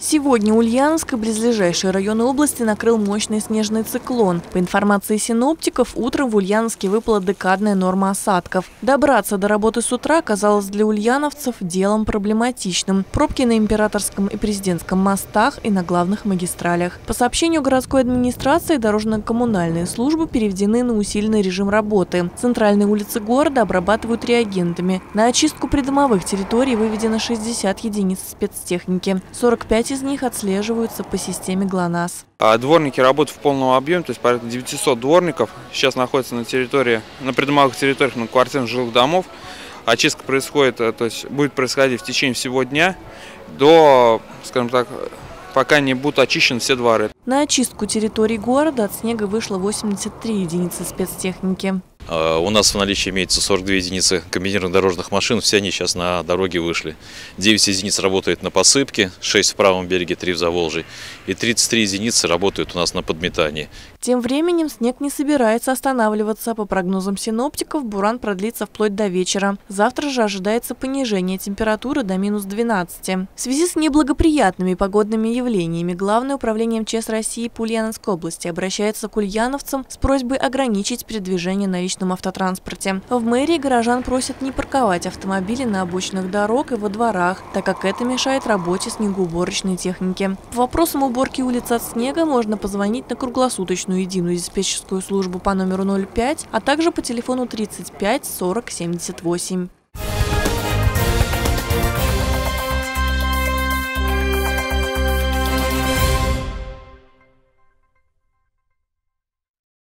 Сегодня Ульяновск и близлежащие районы области накрыл мощный снежный циклон. По информации синоптиков, утром в Ульяновске выпала декадная норма осадков. Добраться до работы с утра оказалось для ульяновцев делом проблематичным. Пробки на Императорском и Президентском мостах и на главных магистралях. По сообщению городской администрации, дорожно-коммунальные службы переведены на усиленный режим работы. Центральные улицы города обрабатывают реагентами. На очистку придомовых территорий выведено 60 единиц спецтехники. 45 Пять из них отслеживаются по системе ГЛОНАСС. А дворники работают в полном объеме, то есть порядка 900 дворников сейчас находятся на территории, на придомовых территориях, на квартирных жилых домов. Очистка происходит, э, то есть будет происходить в течение всего дня до, скажем так, пока не будут очищены все дворы. На очистку территории города от снега вышло 83 единицы спецтехники. А, у нас в наличии имеется 42 единицы комбинированных дорожных машин, все они сейчас на дороге вышли. 9 единиц работает на посыпке, 6 в правом береге, 3 в Заволжье. И 33 единицы работают у нас на подметании. Тем временем снег не собирается останавливаться. По прогнозам синоптиков, буран продлится вплоть до вечера. Завтра же ожидается понижение температуры до минус 12. В связи с неблагоприятными погодными явлениями Главное управление МЧС России по Ульяновской области обращается к ульяновцам с просьбой ограничить передвижение на личном личном автотранспорте. В мэрии горожан просят не парковать автомобили на обочинах дорог и во дворах, так как это мешает работе снегоуборочной техники. По вопросам уборки улиц от снега можно позвонить на круглосуточную единую диспетчерскую службу по номеру 05, а также по телефону 35 40 78.